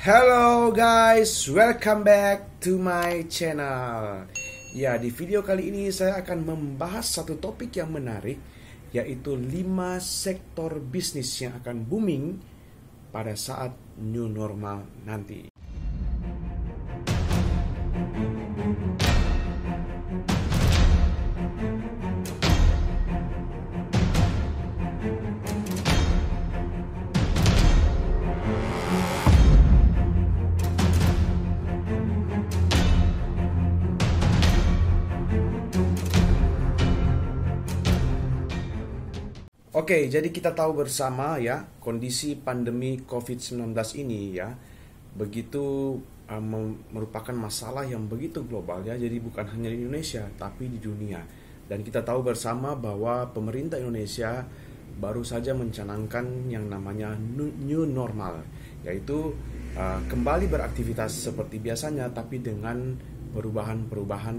Hello guys, welcome back to my channel. Ya, di video kali ini saya akan membahas satu topik yang menarik yaitu 5 sektor bisnis yang akan booming pada saat new normal nanti. Oke, jadi kita tahu bersama ya kondisi pandemi COVID-19 ini ya begitu uh, merupakan masalah yang begitu global ya. Jadi bukan hanya di Indonesia tapi di dunia. Dan kita tahu bersama bahwa pemerintah Indonesia baru saja mencanangkan yang namanya new normal yaitu uh, kembali beraktivitas seperti biasanya tapi dengan perubahan-perubahan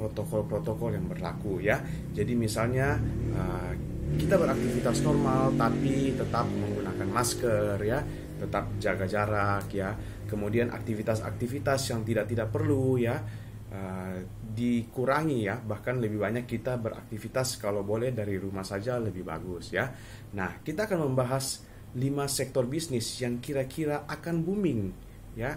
protokol-protokol yang berlaku ya. Jadi misalnya uh, kita beraktivitas normal tapi tetap menggunakan masker ya, tetap jaga jarak ya. Kemudian aktivitas-aktivitas yang tidak tidak perlu ya uh, dikurangi ya. Bahkan lebih banyak kita beraktivitas kalau boleh dari rumah saja lebih bagus ya. Nah, kita akan membahas 5 sektor bisnis yang kira-kira akan booming ya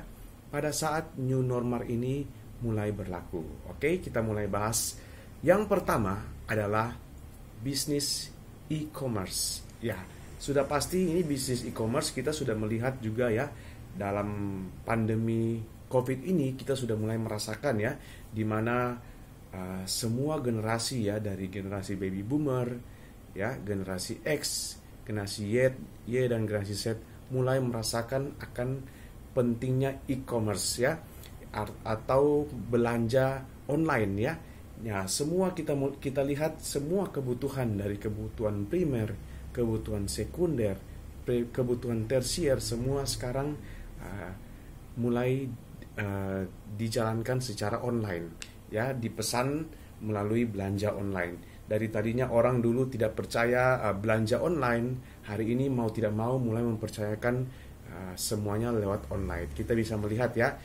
pada saat new normal ini mulai berlaku. Oke, kita mulai bahas. Yang pertama adalah bisnis e-commerce. Ya, sudah pasti ini bisnis e-commerce kita sudah melihat juga ya dalam pandemi Covid ini kita sudah mulai merasakan ya di mana uh, semua generasi ya dari generasi baby boomer ya, generasi X, generasi Y, Y dan generasi Z mulai merasakan akan pentingnya e-commerce ya atau belanja online ya Ya, semua kita kita lihat semua kebutuhan dari kebutuhan primer, kebutuhan sekunder, kebutuhan tersier semua sekarang uh, mulai uh, dijalankan secara online. Ya, dipesan melalui belanja online. Dari tadinya orang dulu tidak percaya uh, belanja online, hari ini mau tidak mau mulai mempercayakan uh, semuanya lewat online. Kita bisa melihat ya,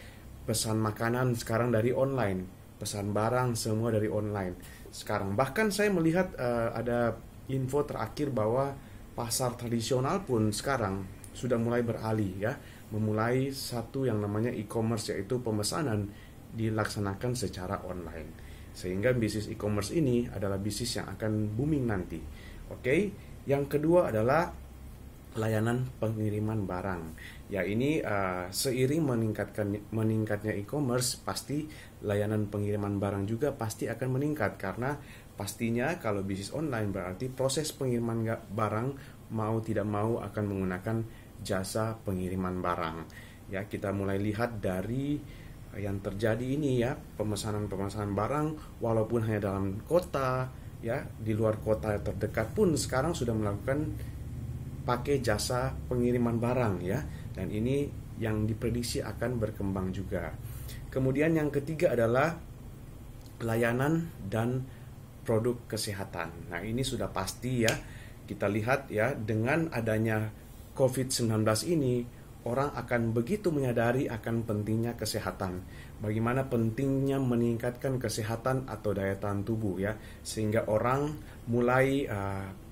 pesan makanan sekarang dari online pesan barang semua dari online sekarang. Bahkan saya melihat uh, ada info terakhir bahwa pasar tradisional pun sekarang sudah mulai beralih ya, memulai satu yang namanya e-commerce yaitu pemesanan dilaksanakan secara online. Sehingga bisnis e-commerce ini adalah bisnis yang akan booming nanti. Oke, yang kedua adalah layanan pengiriman barang. Ya ini uh, seiring meningkatkan meningkatnya e-commerce pasti layanan pengiriman barang juga pasti akan meningkat karena pastinya kalau bisnis online berarti proses pengiriman barang mau tidak mau akan menggunakan jasa pengiriman barang. Ya kita mulai lihat dari yang terjadi ini ya pemesanan-pemesanan barang walaupun hanya dalam kota ya di luar kota terdekat pun sekarang sudah melakukan pakai jasa pengiriman barang ya dan ini yang diprediksi akan berkembang juga. Kemudian yang ketiga adalah layanan dan produk kesehatan. Nah, ini sudah pasti ya. Kita lihat ya dengan adanya COVID-19 ini orang akan begitu menyadari akan pentingnya kesehatan. Bagaimana pentingnya meningkatkan kesehatan atau daya tahan tubuh ya sehingga orang mulai uh,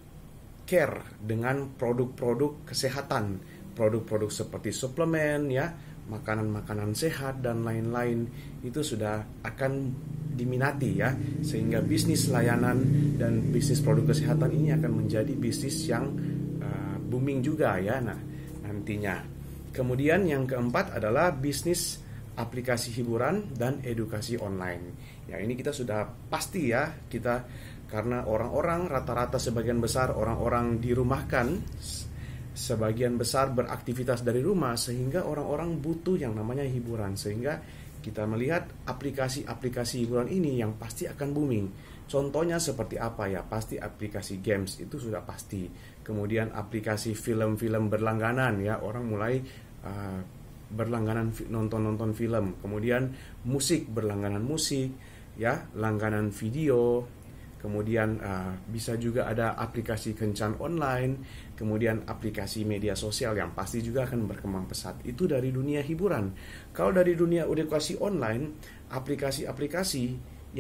care dengan produk-produk kesehatan, produk-produk seperti suplemen ya, makanan-makanan sehat dan lain-lain itu sudah akan diminati ya, sehingga bisnis layanan dan bisnis produk kesehatan ini akan menjadi bisnis yang uh, booming juga ya. Nah, nantinya. Kemudian yang keempat adalah bisnis aplikasi hiburan dan edukasi online. Ya, ini kita sudah pasti ya, kita karena orang-orang rata-rata sebagian besar orang-orang dirumahkan sebagian besar beraktivitas dari rumah sehingga orang-orang butuh yang namanya hiburan. Sehingga kita melihat aplikasi-aplikasi hiburan ini yang pasti akan booming. Contohnya seperti apa ya? Pasti aplikasi games itu sudah pasti. Kemudian aplikasi film-film berlangganan ya. Orang mulai uh, berlangganan nonton-nonton film kemudian musik berlangganan musik ya langganan video kemudian uh, bisa juga ada aplikasi kencan online, kemudian aplikasi media sosial yang pasti juga akan berkembang pesat. Itu dari dunia hiburan. Kalau dari dunia edukasi online, aplikasi-aplikasi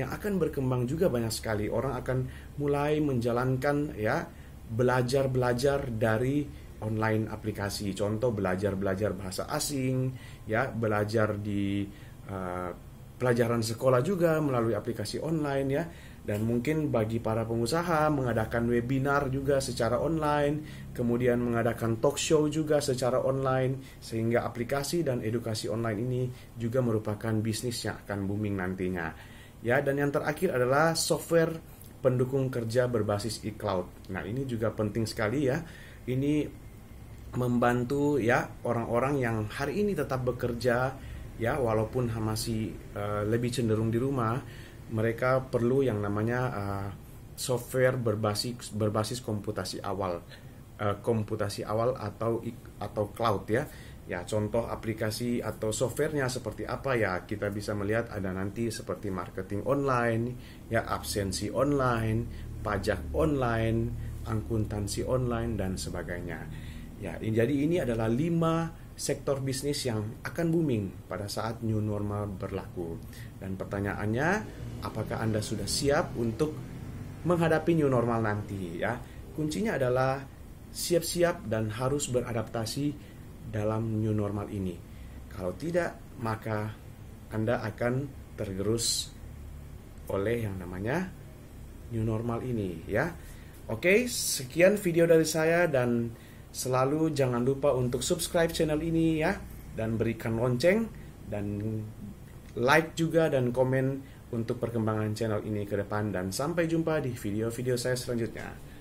yang akan berkembang juga banyak sekali. Orang akan mulai menjalankan ya belajar-belajar dari online aplikasi. Contoh belajar-belajar bahasa asing, ya belajar di uh, pelajaran sekolah juga melalui aplikasi online ya dan mungkin bagi para pengusaha mengadakan webinar juga secara online, kemudian mengadakan talk show juga secara online, sehingga aplikasi dan edukasi online ini juga merupakan bisnis yang akan booming nantinya. Ya, dan yang terakhir adalah software pendukung kerja berbasis e-cloud. Nah, ini juga penting sekali ya. Ini membantu ya orang-orang yang hari ini tetap bekerja ya walaupun masih uh, lebih cenderung di rumah mereka perlu yang namanya uh, software berbasis berbasis komputasi awal uh, komputasi awal atau atau cloud ya. Ya contoh aplikasi atau softwarenya seperti apa ya kita bisa melihat ada nanti seperti marketing online ya absensi online pajak online akuntansi online dan sebagainya ya jadi ini adalah lima sektor bisnis yang akan booming pada saat new normal berlaku dan pertanyaannya apakah Anda sudah siap untuk menghadapi new normal nanti ya. Kuncinya adalah siap-siap dan harus beradaptasi dalam new normal ini. Kalau tidak, maka Anda akan tergerus oleh yang namanya new normal ini ya. Oke, sekian video dari saya dan selalu jangan lupa untuk subscribe channel ini ya dan berikan lonceng dan like juga dan komen untuk perkembangan channel ini ke depan dan sampai jumpa di video-video saya selanjutnya.